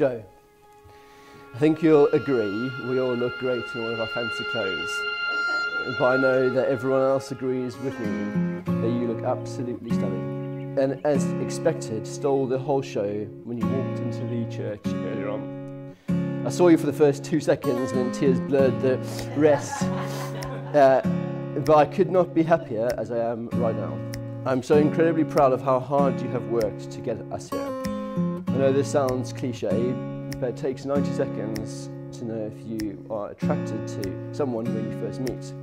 Jo, I think you'll agree we all look great in all of our fancy clothes. But I know that everyone else agrees with me that you look absolutely stunning. And as expected, stole the whole show when you walked into the church earlier on. I saw you for the first two seconds and then tears blurred the rest. Uh, but I could not be happier as I am right now. I'm so incredibly proud of how hard you have worked to get us here. Know this sounds cliche, but it takes 90 seconds to know if you are attracted to someone when you first meet.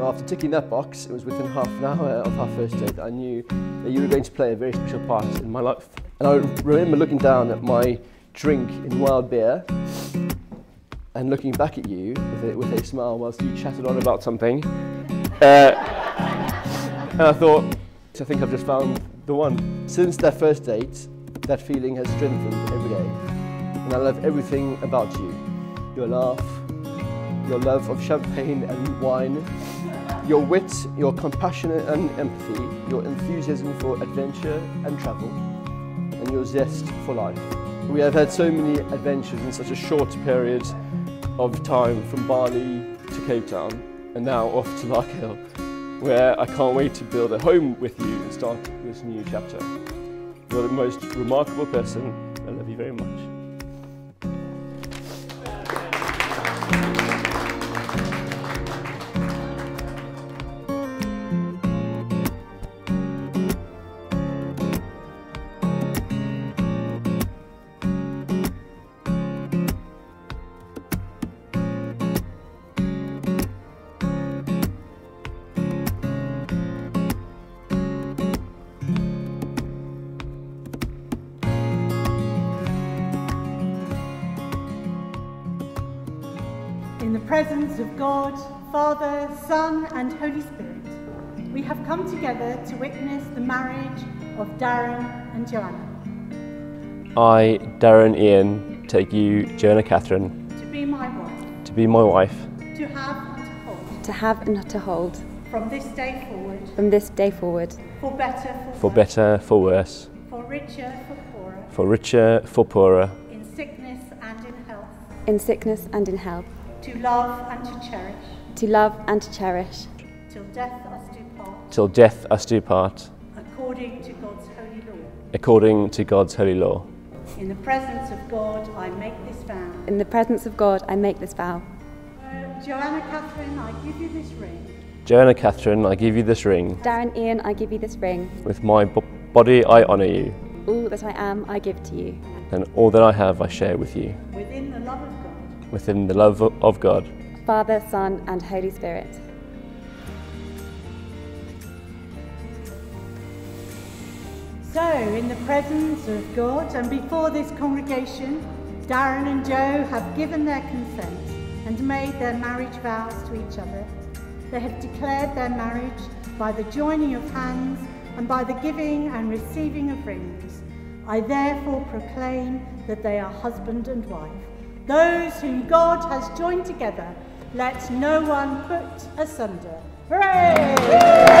Well, after ticking that box, it was within half an hour of our first date that I knew that you were going to play a very special part in my life. And I remember looking down at my drink in wild beer and looking back at you with a, with a smile whilst you chatted on about something. Uh, and I thought, I think I've just found the one. Since that first date, that feeling has strengthened every day. And I love everything about you. Your laugh, your love of champagne and wine, your wit, your compassion and empathy, your enthusiasm for adventure and travel, and your zest for life. We have had so many adventures in such a short period of time from Bali to Cape Town and now off to Larkhill where I can't wait to build a home with you and start this new chapter. You're the most remarkable person. I love you very much. Presence of God, Father, Son, and Holy Spirit, we have come together to witness the marriage of Darren and Joanna, I, Darren Ian, take you, Joanna Catherine, to be my wife, to be my wife, to have and to hold, to have and to hold. From this day forward, from this day forward, for better, for, for worse, better, for worse, for richer, for poorer, for richer, for poorer, in sickness and in health, in sickness and in health, to love and to cherish, to love and to cherish, till death us do part, till death us do part, according to God's holy law. according to God's holy law. In the presence of God, I make this vow. in the presence of God, I make this vow. Uh, Joanna Catherine, I give you this ring. Joanna Catherine, I give you this ring. Darren Ian, I give you this ring. With my b- body, I honour you, All that I am, I give to you. and all that I have, I share with you. Within the love of God, Within the love of God. Father, Son, and Holy Spirit. So, in the presence of God and before this congregation, Darren and Jo have given their consent and made their marriage vows to each other. They have declared their marriage by the joining of hands and by the giving and receiving of rings. I therefore proclaim that they are husband and wife. Those whom God has joined together, let no one put asunder. Hooray!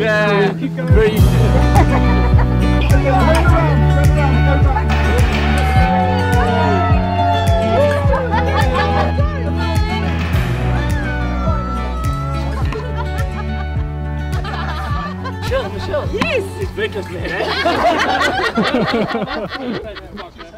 Yeah, very. Yes! It's breakfast, man.